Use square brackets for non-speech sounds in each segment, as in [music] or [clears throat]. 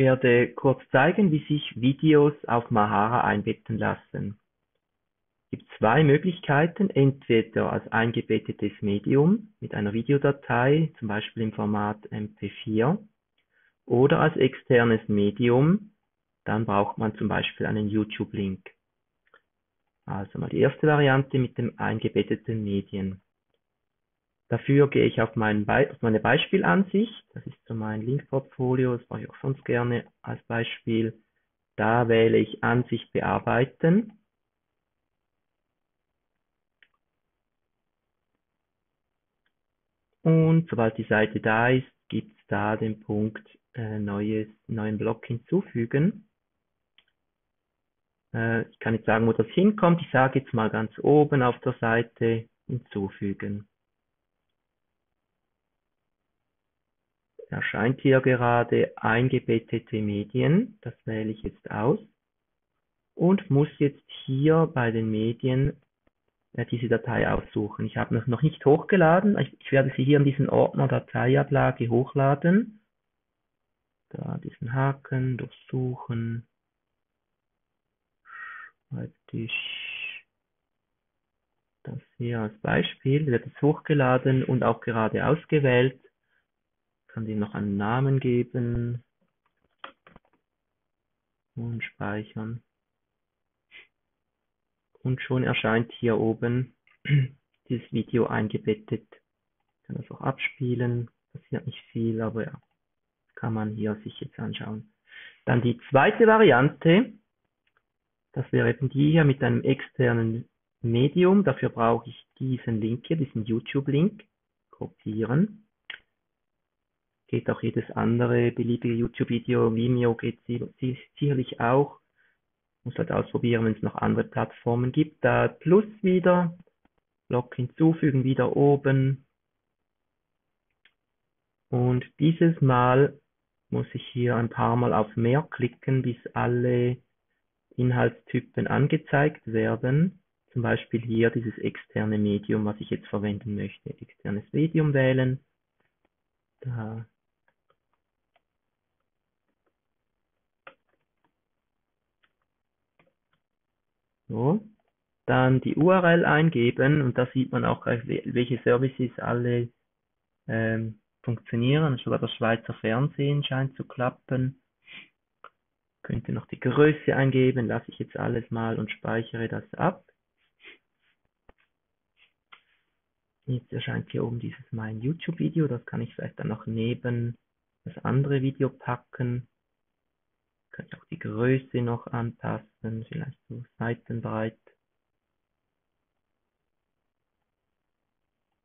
werde kurz zeigen, wie sich Videos auf Mahara einbetten lassen. Es gibt zwei Möglichkeiten, entweder als eingebettetes Medium mit einer Videodatei, zum Beispiel im Format MP4, oder als externes Medium, dann braucht man zum Beispiel einen YouTube-Link. Also mal die erste Variante mit dem eingebetteten Medien. Dafür gehe ich auf, meine Beispielansicht. Das ist so mein Linkportfolio. Das mache ich auch sonst gerne als Beispiel. Da wähle ich Ansicht bearbeiten. Und sobald die Seite da ist, gibt es da den Punkt äh, neues, neuen Block hinzufügen. Äh, ich kann jetzt sagen, wo das hinkommt. Ich sage jetzt mal ganz oben auf der Seite hinzufügen. Erscheint hier gerade eingebettete Medien. Das wähle ich jetzt aus und muss jetzt hier bei den Medien äh, diese Datei aussuchen. Ich habe noch nicht hochgeladen. Ich, werde sie hier in diesen Ordner Dateiablage hochladen. Da diesen Haken durchsuchen. Schreibtisch. Das hier als Beispiel wird es hochgeladen und auch gerade ausgewählt kann dem noch einen Namen geben und speichern. Und schon erscheint hier oben [clears throat] dieses Video eingebettet. Ich kann das auch abspielen. Passiert nicht viel, aber ja, kann man hier sich jetzt anschauen. Dann die zweite Variante, das wäre eben die hier mit einem externen Medium. Dafür brauche ich diesen Link hier, diesen YouTube-Link. Kopieren geht auch jedes andere beliebige YouTube-Video, Vimeo geht sicherlich auch. Muss halt ausprobieren, wenn es noch andere Plattformen gibt. Da Plus wieder, Block hinzufügen, wieder oben. Und dieses Mal muss ich hier ein paar Mal auf mehr klicken, bis alle Inhaltstypen angezeigt werden. Zum Beispiel hier dieses externe Medium, was ich jetzt verwenden möchte. Externes Medium wählen. Da So, dann die URL eingeben und da sieht man auch gleich, welche Services alle ähm, funktionieren. Sogar das Schweizer Fernsehen scheint zu klappen. Könnte noch die Größe eingeben, lasse ich jetzt alles mal und speichere das ab. Jetzt erscheint hier oben dieses mein YouTube-Video, das kann ich vielleicht dann noch neben das andere Video packen ich auch die Größe noch anpassen, vielleicht so seitenbreit.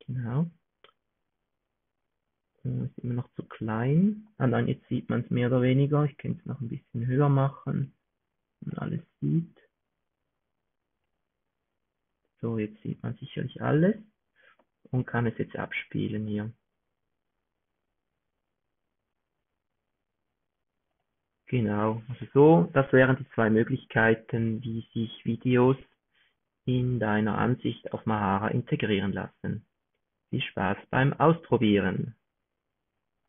Genau. Ist immer noch zu klein. Ah nein, jetzt sieht man es mehr oder weniger. Ich könnte es noch ein bisschen höher machen, wenn man alles sieht. So, jetzt sieht man sicherlich alles und kann es jetzt abspielen hier. Genau, also so, das wären die zwei Möglichkeiten, wie sich Videos in deiner Ansicht auf Mahara integrieren lassen. Viel Spaß beim Ausprobieren!